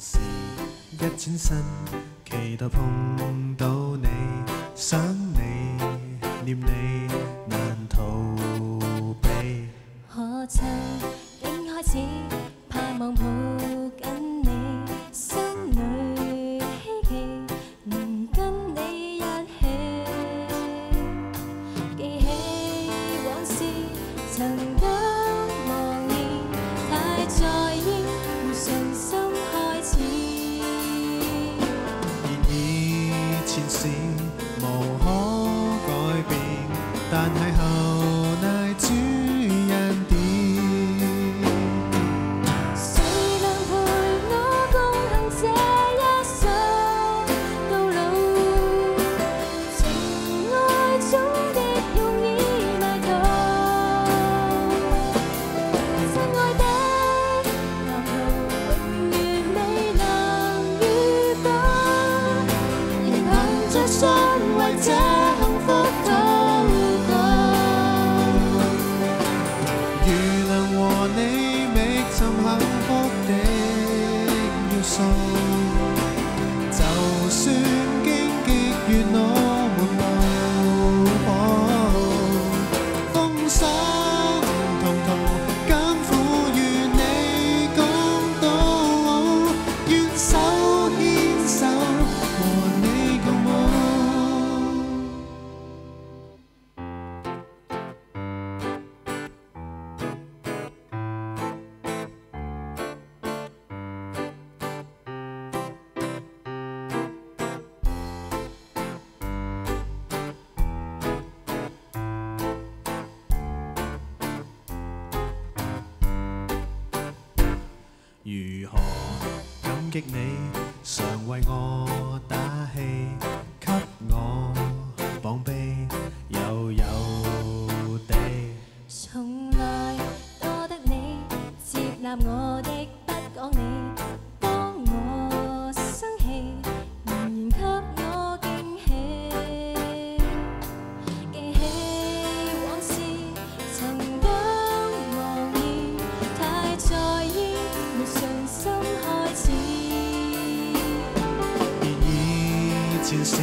时一转身期待碰到你想你念你难逃避。可曾竟开始盼望抱紧你心里希冀能跟你一起。记起往事是无可改变，但系。算荆棘越浓。击你常为我打气给我绑臂悠悠地。从来多得你接纳我的不讲你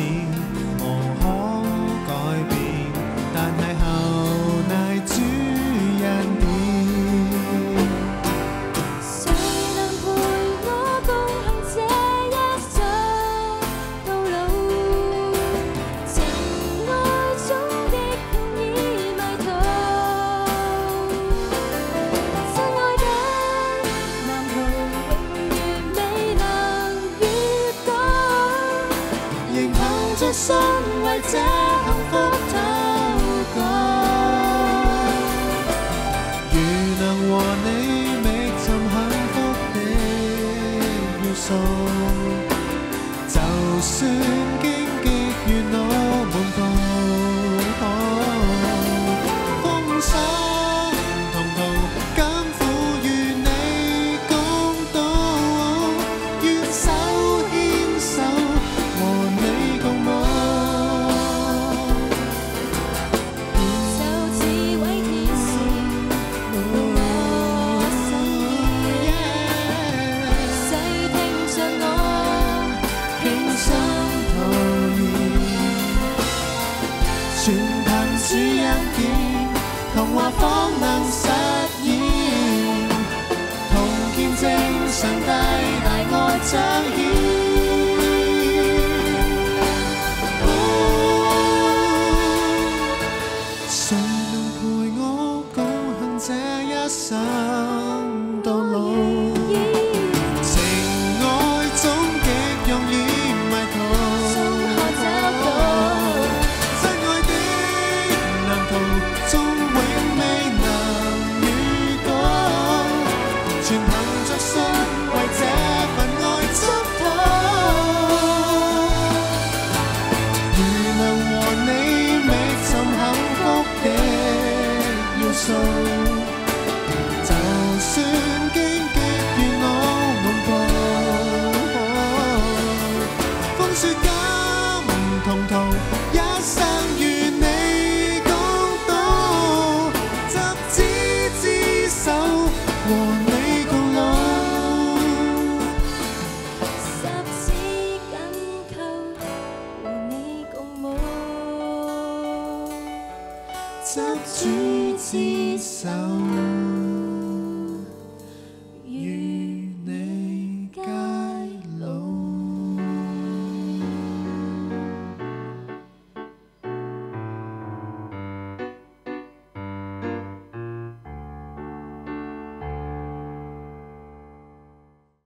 了，無可改變。算荊棘與我。全凭主恩典，童话方能实现，同见证上帝大爱彰显。能和你觅寻幸福的要素执主之手。